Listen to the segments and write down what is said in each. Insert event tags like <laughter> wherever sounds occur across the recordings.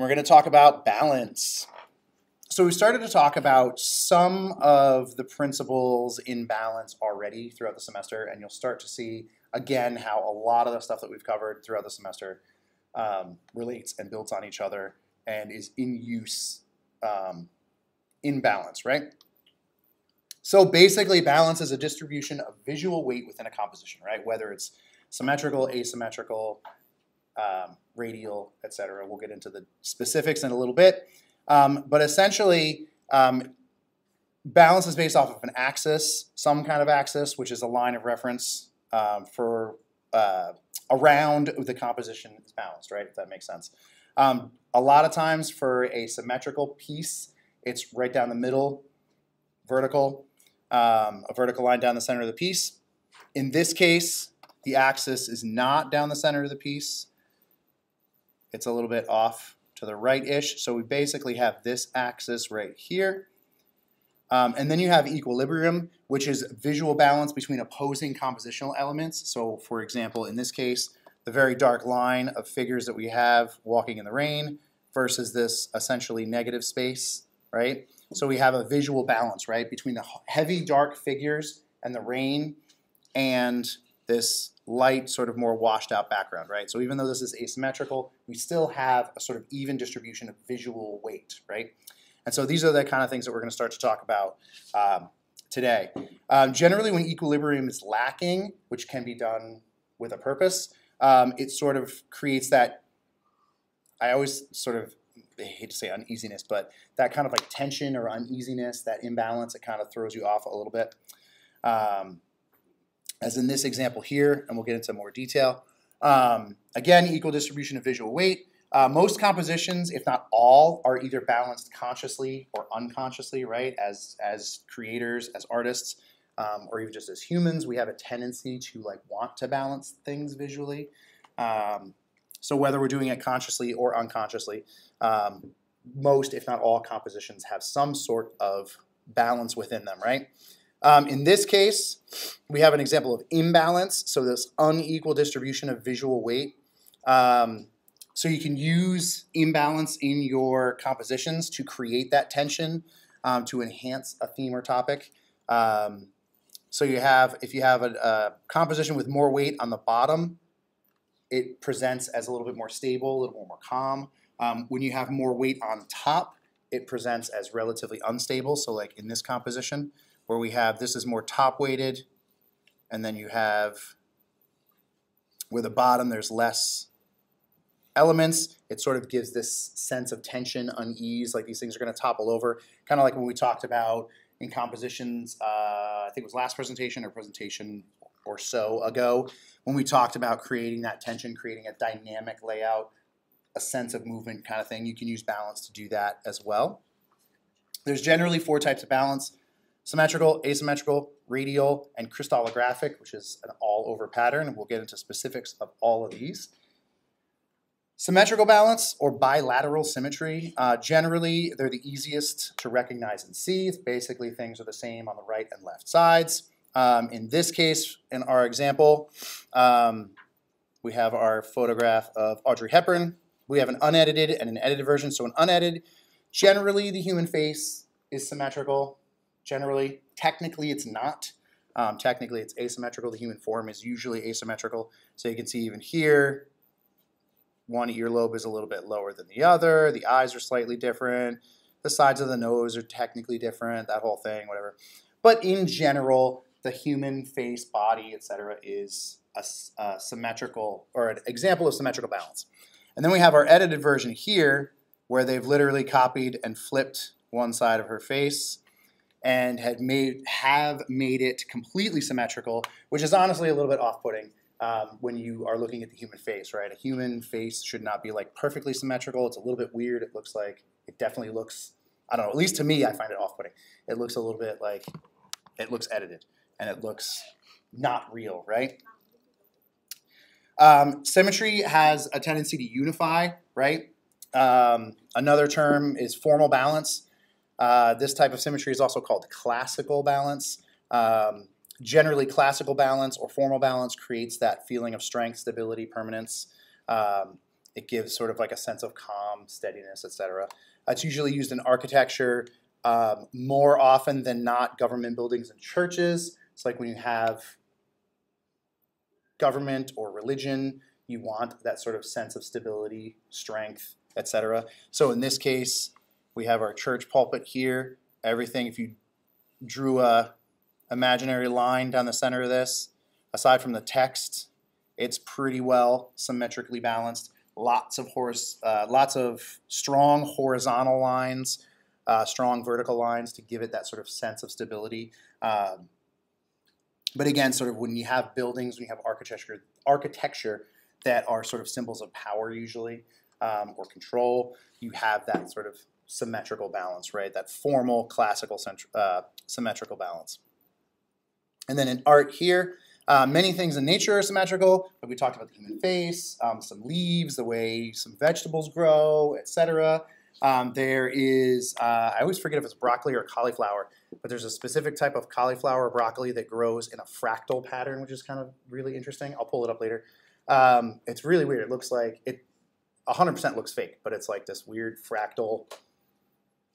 We're going to talk about balance. So we started to talk about some of the principles in balance already throughout the semester, and you'll start to see again how a lot of the stuff that we've covered throughout the semester um, relates and builds on each other and is in use um, in balance, right? So basically, balance is a distribution of visual weight within a composition, right? Whether it's symmetrical, asymmetrical, um, radial, etc. We'll get into the specifics in a little bit. Um, but essentially, um, balance is based off of an axis, some kind of axis, which is a line of reference um, for uh, around the composition is balanced, right? If that makes sense. Um, a lot of times for a symmetrical piece, it's right down the middle, vertical, um, a vertical line down the center of the piece. In this case, the axis is not down the center of the piece. It's a little bit off to the right-ish. So we basically have this axis right here. Um, and then you have equilibrium, which is visual balance between opposing compositional elements. So for example, in this case, the very dark line of figures that we have walking in the rain versus this essentially negative space, right? So we have a visual balance, right, between the heavy dark figures and the rain and this light, sort of more washed out background, right? So even though this is asymmetrical, we still have a sort of even distribution of visual weight, right? And so these are the kind of things that we're going to start to talk about um, today. Um, generally, when equilibrium is lacking, which can be done with a purpose, um, it sort of creates that. I always sort of I hate to say uneasiness, but that kind of like tension or uneasiness, that imbalance, it kind of throws you off a little bit. Um, as in this example here, and we'll get into more detail. Um, again, equal distribution of visual weight. Uh, most compositions, if not all, are either balanced consciously or unconsciously, right? As, as creators, as artists, um, or even just as humans, we have a tendency to like want to balance things visually. Um, so whether we're doing it consciously or unconsciously, um, most, if not all, compositions have some sort of balance within them, right? Um, in this case, we have an example of imbalance, so this unequal distribution of visual weight. Um, so you can use imbalance in your compositions to create that tension, um, to enhance a theme or topic. Um, so you have, if you have a, a, composition with more weight on the bottom, it presents as a little bit more stable, a little more calm. Um, when you have more weight on top, it presents as relatively unstable. So like in this composition, where we have this is more top weighted, and then you have where the bottom there's less elements. It sort of gives this sense of tension, unease, like these things are going to topple over. Kind of like when we talked about in compositions, uh, I think it was last presentation or presentation or so ago, when we talked about creating that tension, creating a dynamic layout, a sense of movement kind of thing. You can use balance to do that as well. There's generally four types of balance symmetrical, asymmetrical, radial, and crystallographic, which is an all-over pattern, we'll get into specifics of all of these. Symmetrical balance or bilateral symmetry, uh, generally they're the easiest to recognize and see. Basically things are the same on the right and left sides. Um, in this case, in our example, um, we have our photograph of Audrey Hepburn. We have an unedited and an edited version. So an unedited, generally the human face is symmetrical generally. Technically, it's not. Um, technically, it's asymmetrical. The human form is usually asymmetrical. So you can see even here, one earlobe is a little bit lower than the other. The eyes are slightly different. The sides of the nose are technically different, that whole thing, whatever. But in general, the human face, body, etc., is a, a symmetrical or an example of symmetrical balance. And then we have our edited version here where they've literally copied and flipped one side of her face and had made have made it completely symmetrical, which is honestly a little bit off-putting um, when you are looking at the human face, right? A human face should not be like perfectly symmetrical. It's a little bit weird. It looks like it definitely looks. I don't know. At least to me, I find it off-putting. It looks a little bit like it looks edited, and it looks not real, right? Um, symmetry has a tendency to unify, right? Um, another term is formal balance. Uh, this type of symmetry is also called classical balance. Um, generally, classical balance or formal balance creates that feeling of strength, stability, permanence. Um, it gives sort of like a sense of calm, steadiness, etc. It's usually used in architecture um, more often than not government buildings and churches. It's like when you have government or religion, you want that sort of sense of stability, strength, etc. So in this case, we have our church pulpit here. Everything, if you drew a imaginary line down the center of this, aside from the text, it's pretty well symmetrically balanced. Lots of horse, uh, lots of strong horizontal lines, uh, strong vertical lines to give it that sort of sense of stability. Um, but again, sort of when you have buildings, when you have architecture, architecture that are sort of symbols of power usually um, or control, you have that sort of symmetrical balance, right? That formal classical uh, symmetrical balance. And then in art here, uh, many things in nature are symmetrical, but we talked about the human face, um, some leaves, the way some vegetables grow, etc. Um, there is, uh, I always forget if it's broccoli or cauliflower, but there's a specific type of cauliflower or broccoli that grows in a fractal pattern, which is kind of really interesting. I'll pull it up later. Um, it's really weird. It looks like it 100% looks fake, but it's like this weird fractal.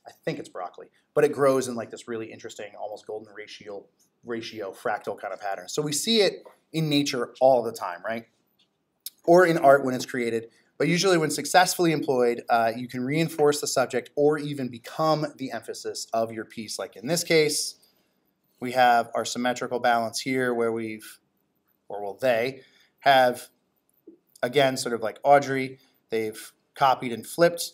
I think it's broccoli, but it grows in like this really interesting, almost golden ratio, ratio fractal kind of pattern. So we see it in nature all the time, right? Or in art when it's created. But usually, when successfully employed, uh, you can reinforce the subject or even become the emphasis of your piece. Like in this case, we have our symmetrical balance here where we've, or will they have, again, sort of like Audrey, they've copied and flipped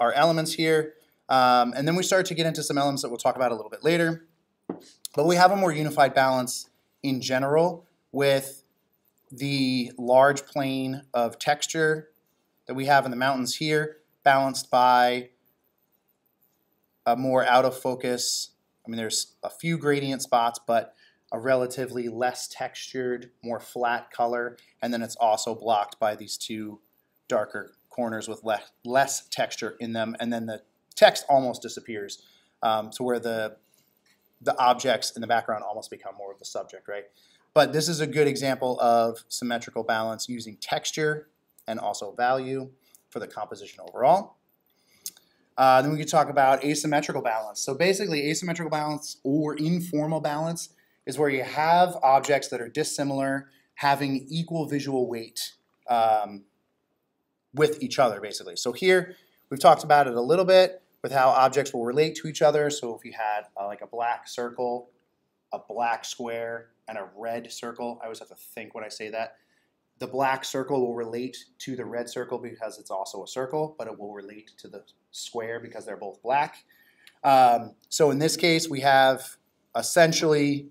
our elements here. Um, and then we start to get into some elements that we'll talk about a little bit later. But we have a more unified balance in general with the large plane of texture that we have in the mountains here, balanced by a more out of focus. I mean, there's a few gradient spots, but a relatively less textured, more flat color. And then it's also blocked by these two darker corners with less, less texture in them. And then the text almost disappears um, to where the, the objects in the background almost become more of the subject, right? But this is a good example of symmetrical balance using texture and also value for the composition overall. Uh, then we could talk about asymmetrical balance. So basically asymmetrical balance or informal balance is where you have objects that are dissimilar having equal visual weight um, with each other basically. So here we've talked about it a little bit with how objects will relate to each other. So if you had uh, like a black circle, a black square, and a red circle. I always have to think when I say that. The black circle will relate to the red circle because it's also a circle, but it will relate to the square because they're both black. Um, so in this case, we have essentially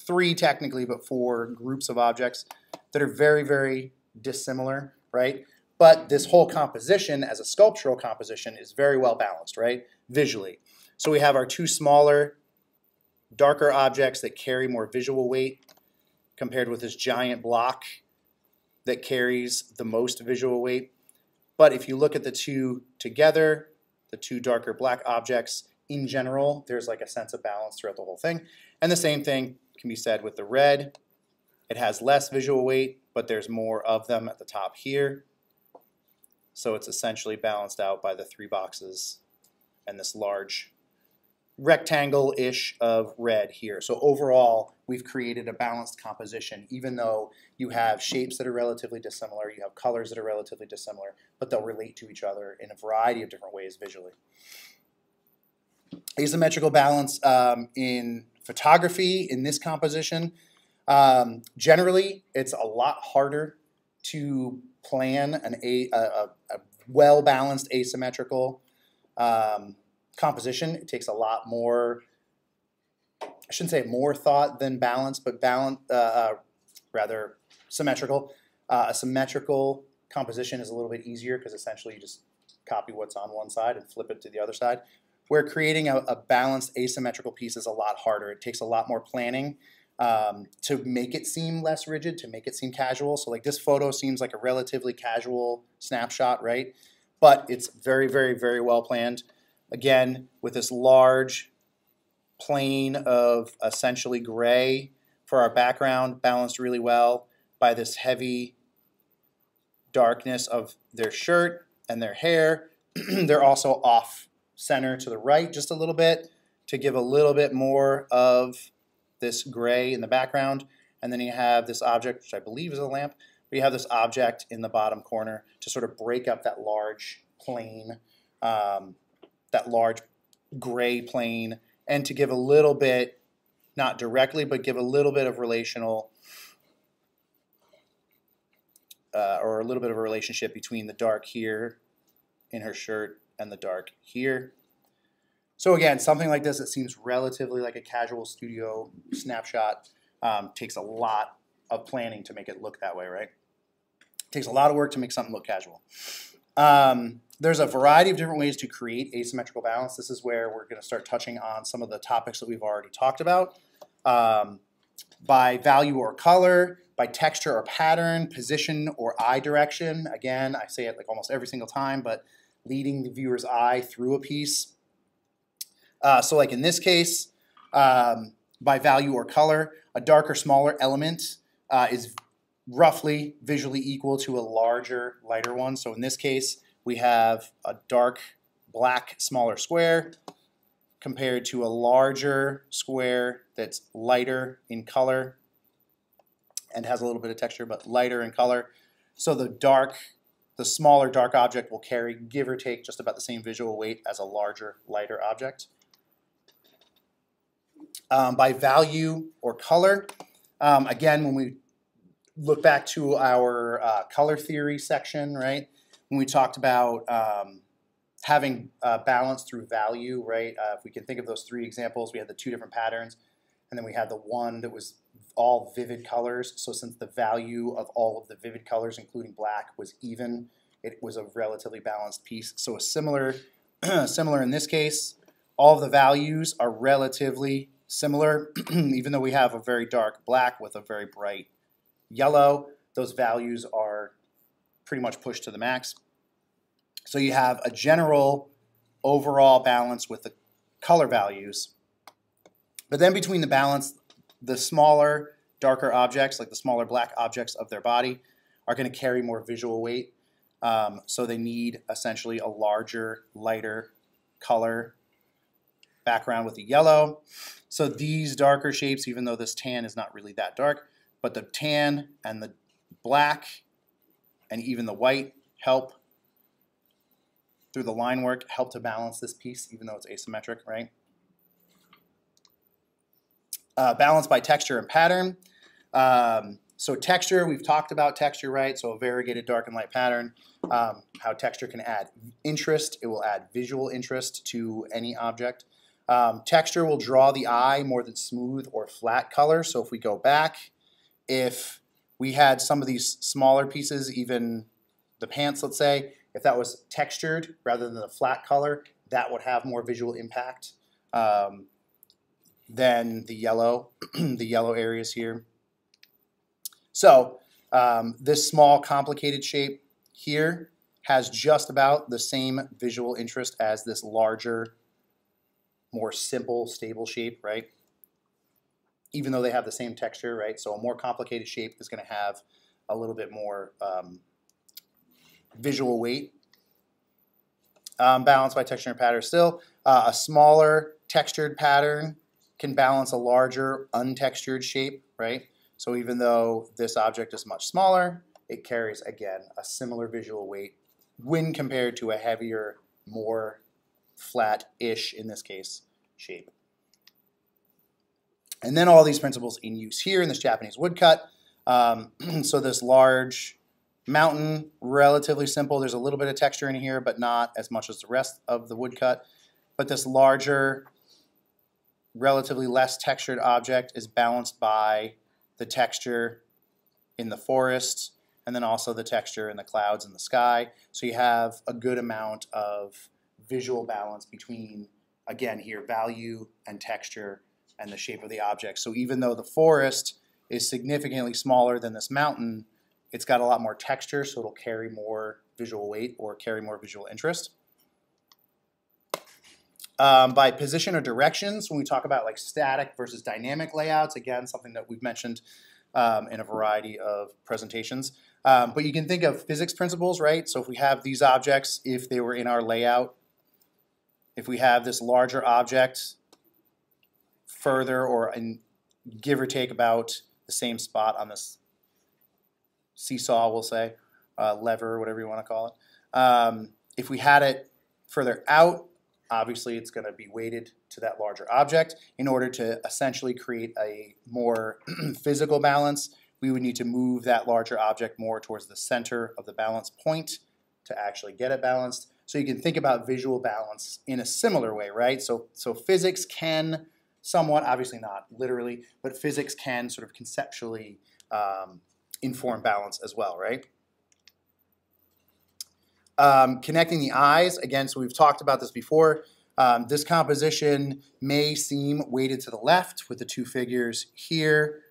three technically, but four groups of objects that are very, very dissimilar, right? But this whole composition as a sculptural composition is very well balanced, right? Visually. So we have our two smaller darker objects that carry more visual weight compared with this giant block that carries the most visual weight. But if you look at the two together, the two darker black objects, in general, there's like a sense of balance throughout the whole thing. And the same thing can be said with the red. It has less visual weight, but there's more of them at the top here. So it's essentially balanced out by the three boxes and this large rectangle-ish of red here. So overall, we've created a balanced composition, even though you have shapes that are relatively dissimilar, you have colors that are relatively dissimilar, but they'll relate to each other in a variety of different ways visually. Asymmetrical balance um, in photography, in this composition, um, generally, it's a lot harder to plan an a, a, a well-balanced asymmetrical um, composition. It takes a lot more, I shouldn't say more thought than balance, but balance, uh, uh, rather symmetrical. Uh, a symmetrical composition is a little bit easier because essentially you just copy what's on one side and flip it to the other side. Where creating a, a balanced asymmetrical piece is a lot harder. It takes a lot more planning um, to make it seem less rigid, to make it seem casual. So like this photo seems like a relatively casual snapshot, right? But it's very, very, very well planned again with this large plane of essentially gray for our background, balanced really well by this heavy darkness of their shirt and their hair. <clears throat> They're also off center to the right just a little bit to give a little bit more of this gray in the background. And then you have this object, which I believe is a lamp, but you have this object in the bottom corner to sort of break up that large plane, um, that large gray plane, and to give a little bit, not directly, but give a little bit of relational uh, or a little bit of a relationship between the dark here in her shirt and the dark here. So again, something like this that seems relatively like a casual studio snapshot um, takes a lot of planning to make it look that way, right? takes a lot of work to make something look casual. Um, there's a variety of different ways to create asymmetrical balance. This is where we're going to start touching on some of the topics that we've already talked about. Um, by value or color, by texture or pattern, position or eye direction. Again, I say it like almost every single time, but leading the viewer's eye through a piece. Uh, so like in this case, um, by value or color, a darker, smaller element uh, is roughly visually equal to a larger, lighter one. So in this case, we have a dark black smaller square compared to a larger square that's lighter in color and has a little bit of texture, but lighter in color. So the dark, the smaller dark object will carry, give or take, just about the same visual weight as a larger, lighter object. Um, by value or color, um, again, when we look back to our uh, color theory section, right, when we talked about um, having uh, balance through value, right, uh, if we can think of those three examples, we had the two different patterns, and then we had the one that was all vivid colors. So since the value of all of the vivid colors, including black, was even, it was a relatively balanced piece. So a similar, <clears throat> similar in this case, all of the values are relatively similar, <clears throat> even though we have a very dark black with a very bright yellow, those values are pretty much pushed to the max. So you have a general overall balance with the color values. But then between the balance, the smaller, darker objects, like the smaller black objects of their body, are going to carry more visual weight. Um, so they need essentially a larger, lighter color background with the yellow. So these darker shapes, even though this tan is not really that dark, but the tan and the black and even the white help through the line work, help to balance this piece, even though it's asymmetric, right? uh, balanced by texture and pattern. Um, so texture, we've talked about texture, right? So a variegated dark and light pattern, um, how texture can add interest. It will add visual interest to any object. Um, texture will draw the eye more than smooth or flat color. So if we go back, if we had some of these smaller pieces, even the pants, let's say, if that was textured rather than a flat color, that would have more visual impact. Um, than the yellow, <clears throat> the yellow areas here. So um, this small complicated shape here has just about the same visual interest as this larger, more simple, stable shape, right? Even though they have the same texture, right? So a more complicated shape is going to have a little bit more um, visual weight. Um, balanced by texture and pattern still. Uh, a smaller textured pattern can balance a larger untextured shape, right? So even though this object is much smaller, it carries, again, a similar visual weight when compared to a heavier, more flat-ish, in this case, shape. And then all these principles in use here in this Japanese woodcut. Um, <clears throat> so this large mountain, relatively simple. There's a little bit of texture in here, but not as much as the rest of the woodcut. But this larger relatively less textured object is balanced by the texture in the forest and then also the texture in the clouds in the sky. So you have a good amount of visual balance between, again, here, value and texture and the shape of the object. So even though the forest is significantly smaller than this mountain, it's got a lot more texture, so it'll carry more visual weight or carry more visual interest. Um, by position or directions, when we talk about like static versus dynamic layouts, again, something that we've mentioned um, in a variety of presentations. Um, but you can think of physics principles, right? So if we have these objects, if they were in our layout, if we have this larger object further or in, give or take about the same spot on this seesaw, we'll say, uh, lever, whatever you want to call it. Um, if we had it further out, obviously it's going to be weighted to that larger object. In order to essentially create a more <clears throat> physical balance, we would need to move that larger object more towards the center of the balance point to actually get it balanced. So you can think about visual balance in a similar way, right? So, so physics can somewhat, obviously not literally, but physics can sort of conceptually um, inform balance as well, right? Um, connecting the eyes, again, so we've talked about this before. Um, this composition may seem weighted to the left with the two figures here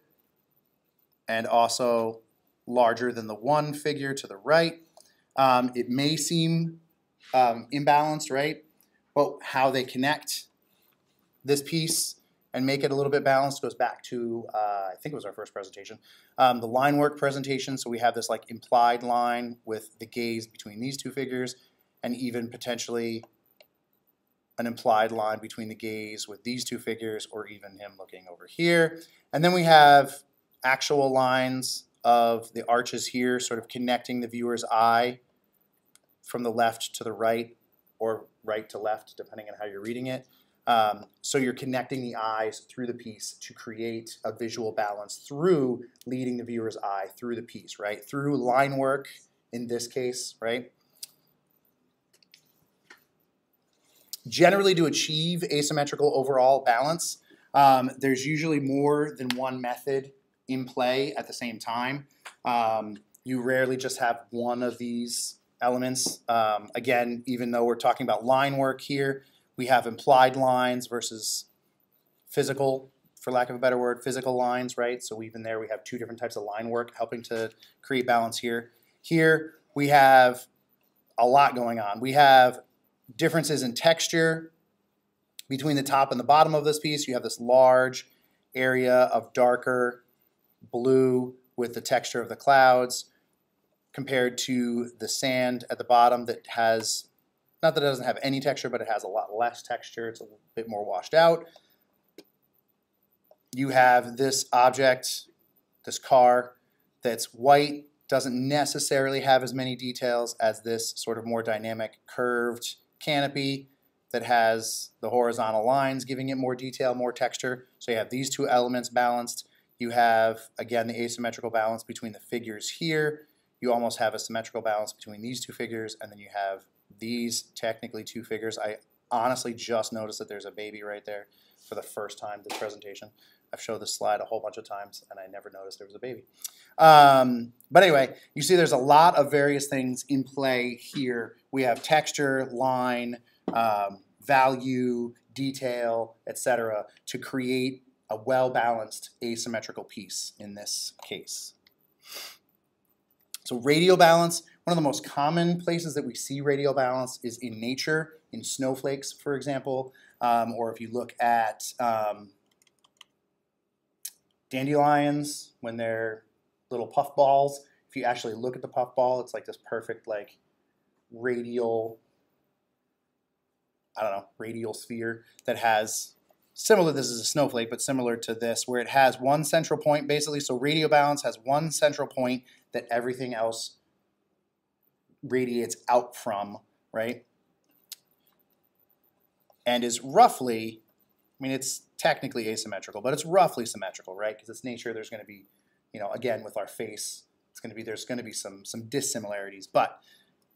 and also larger than the one figure to the right. Um, it may seem um, imbalanced, right? But how they connect this piece and make it a little bit balanced goes back to, uh, I think it was our first presentation, um, the line work presentation. So we have this like implied line with the gaze between these two figures and even potentially an implied line between the gaze with these two figures or even him looking over here. And then we have actual lines of the arches here sort of connecting the viewer's eye from the left to the right or right to left, depending on how you're reading it. Um, so you're connecting the eyes through the piece to create a visual balance through leading the viewer's eye through the piece, right? Through line work in this case, right? Generally, to achieve asymmetrical overall balance, um, there's usually more than one method in play at the same time. Um, you rarely just have one of these elements. Um, again, even though we're talking about line work here, we have implied lines versus physical, for lack of a better word, physical lines, right? So even there we have two different types of line work helping to create balance here. Here we have a lot going on. We have differences in texture between the top and the bottom of this piece. You have this large area of darker blue with the texture of the clouds compared to the sand at the bottom that has not that it doesn't have any texture, but it has a lot less texture. It's a bit more washed out. You have this object, this car, that's white, doesn't necessarily have as many details as this sort of more dynamic curved canopy that has the horizontal lines giving it more detail, more texture. So you have these two elements balanced. You have, again, the asymmetrical balance between the figures here. You almost have a symmetrical balance between these two figures, and then you have these technically two figures. I honestly just noticed that there's a baby right there for the first time this presentation. I've showed this slide a whole bunch of times and I never noticed there was a baby. Um, but anyway, you see there's a lot of various things in play here. We have texture, line, um, value, detail, etc. to create a well-balanced asymmetrical piece in this case. So radial balance, one of the most common places that we see radial balance is in nature, in snowflakes, for example, um, or if you look at um, dandelions when they're little puff balls. If you actually look at the puff ball, it's like this perfect like radial, I don't know, radial sphere that has similar, this is a snowflake, but similar to this, where it has one central point basically. So radial balance has one central point that everything else radiates out from, right? And is roughly, I mean, it's technically asymmetrical, but it's roughly symmetrical, right? Because it's nature, there's going to be, you know, again, with our face, it's going to be, there's going to be some, some dissimilarities, but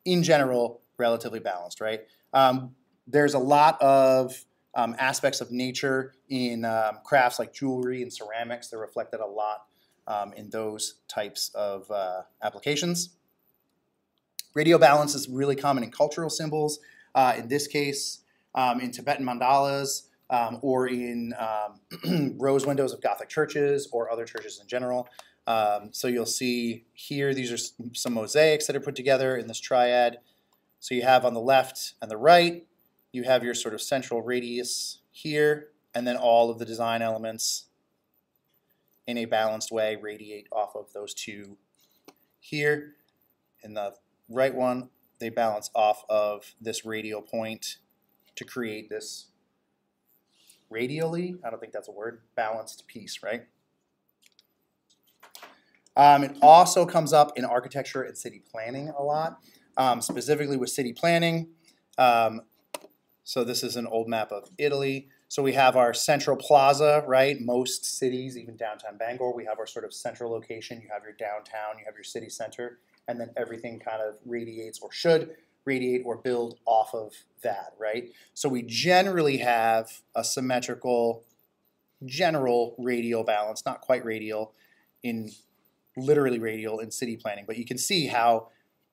in general, relatively balanced, right? Um, there's a lot of um, aspects of nature in um, crafts like jewelry and ceramics. They're reflected a lot um, in those types of uh, applications. Radial balance is really common in cultural symbols. Uh, in this case, um, in Tibetan mandalas, um, or in um, <clears throat> rose windows of Gothic churches or other churches in general. Um, so you'll see here, these are some mosaics that are put together in this triad. So you have on the left and the right, you have your sort of central radius here, and then all of the design elements in a balanced way radiate off of those two here. In the right one, they balance off of this radial point to create this radially, I don't think that's a word, balanced piece, right? Um, it also comes up in architecture and city planning a lot, um, specifically with city planning. Um, so this is an old map of Italy. So we have our central plaza, right? Most cities, even downtown Bangor, we have our sort of central location. You have your downtown, you have your city center, and then everything kind of radiates or should radiate or build off of that, right? So we generally have a symmetrical, general radial balance, not quite radial in literally radial in city planning, but you can see how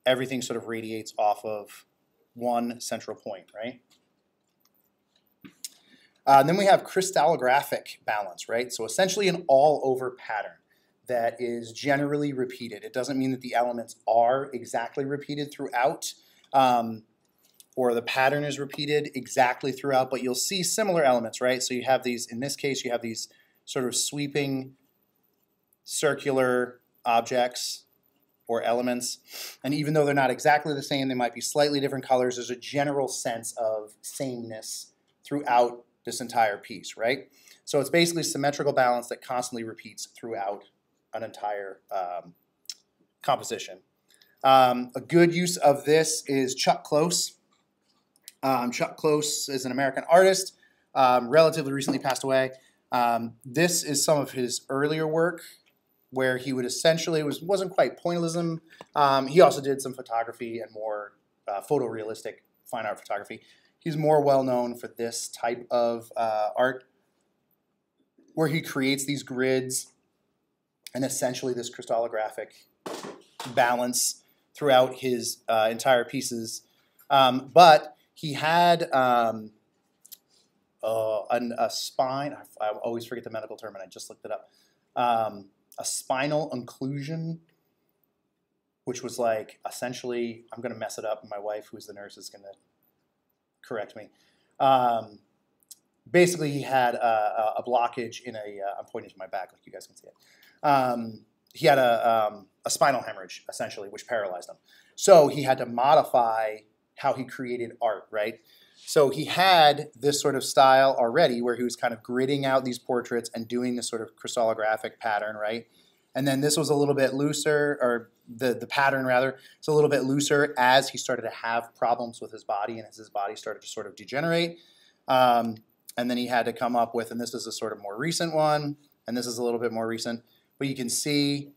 everything sort of radiates off of one central point, right? Uh, then we have crystallographic balance, right? So essentially an all-over pattern that is generally repeated. It doesn't mean that the elements are exactly repeated throughout, um, or the pattern is repeated exactly throughout, but you'll see similar elements, right? So you have these, in this case, you have these sort of sweeping circular objects or elements. And even though they're not exactly the same, they might be slightly different colors, there's a general sense of sameness throughout this entire piece, right? So it's basically symmetrical balance that constantly repeats throughout an entire um, composition. Um, a good use of this is Chuck Close. Um, Chuck Close is an American artist, um, relatively recently passed away. Um, this is some of his earlier work where he would essentially was wasn't quite pointillism. Um, he also did some photography and more uh, photorealistic fine art photography. He's more well known for this type of uh, art, where he creates these grids and essentially this crystallographic balance throughout his uh, entire pieces. Um, but he had um, uh, an, a spine. I, always forget the medical term, and I just looked it up. Um, a spinal occlusion, which was like essentially, I'm going to mess it up. And my wife, who's the nurse, is going to correct me. Um, basically, he had a, a blockage in a. am uh, pointing to my back, like you guys can see it. Um, he had a, um, a spinal hemorrhage, essentially, which paralyzed him. So he had to modify how he created art, right? So he had this sort of style already where he was kind of gridding out these portraits and doing this sort of crystallographic pattern, right? And then this was a little bit looser, or the, the pattern rather, it's a little bit looser as he started to have problems with his body and as his body started to sort of degenerate. Um, and then he had to come up with, and this is a sort of more recent one, and this is a little bit more recent, but you can see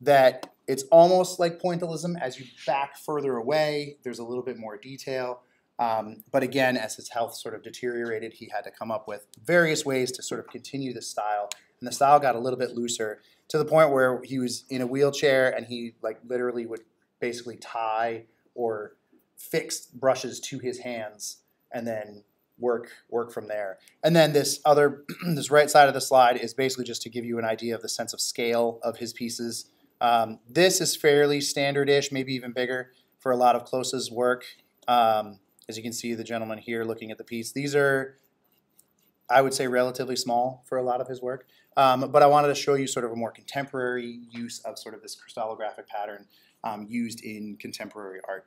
that it's almost like pointillism as you back further away, there's a little bit more detail. Um, but again, as his health sort of deteriorated, he had to come up with various ways to sort of continue the style. And the style got a little bit looser to the point where he was in a wheelchair and he like literally would basically tie or fix brushes to his hands and then work work from there. And then this other <clears throat> this right side of the slide is basically just to give you an idea of the sense of scale of his pieces. Um, this is fairly standard-ish, maybe even bigger for a lot of Close's work. Um, as you can see, the gentleman here looking at the piece. These are, I would say, relatively small for a lot of his work. Um, but I wanted to show you sort of a more contemporary use of sort of this crystallographic pattern um, used in contemporary art.